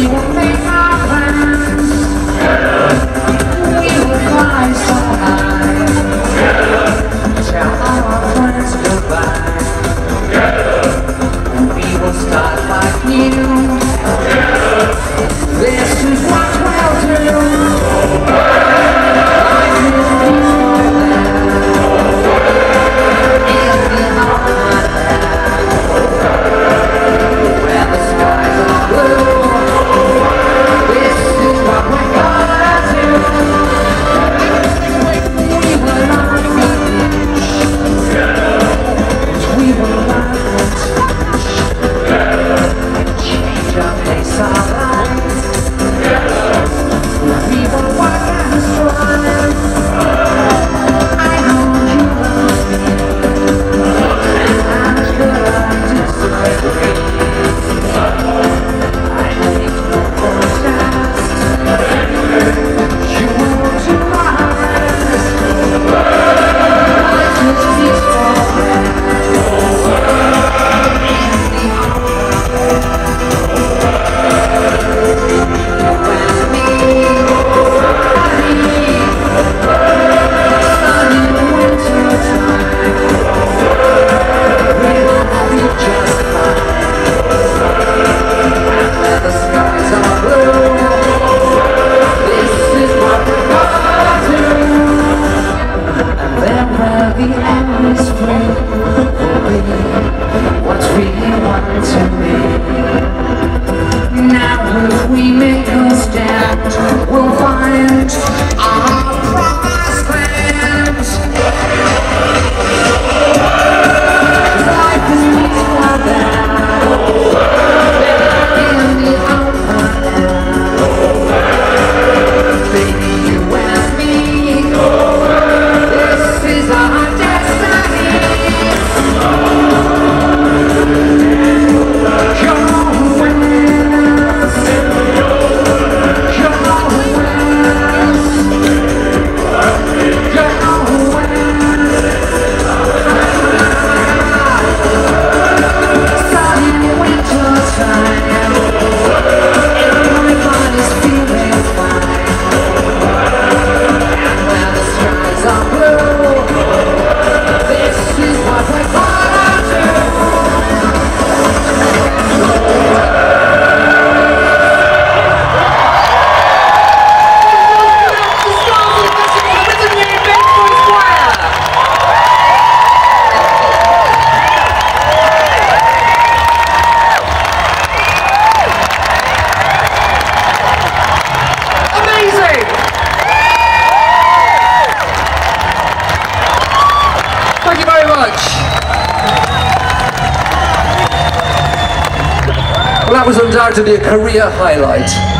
You. what we want to be. Now if we make a stand, we'll That was undoubtedly a career highlight.